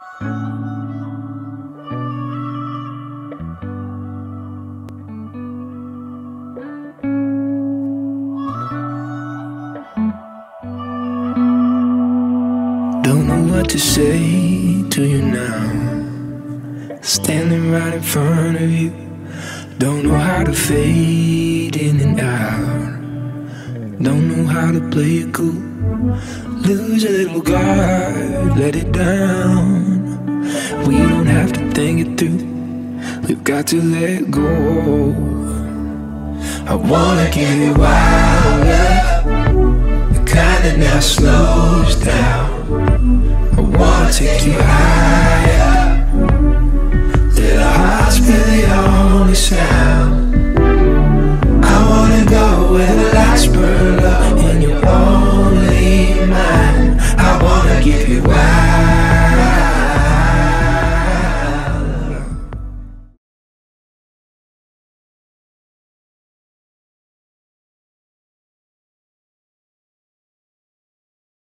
Don't know what to say to you now. Standing right in front of you. Don't know how to fade in and out. Don't know how to play it cool. Lose a little guard, let it down. We don't have to think it through. We've got to let go. I wanna get wilder. The kind that now slows down. I wanna take you higher. Little hearts feel the only sound. I wanna go where the lights burn low in your own.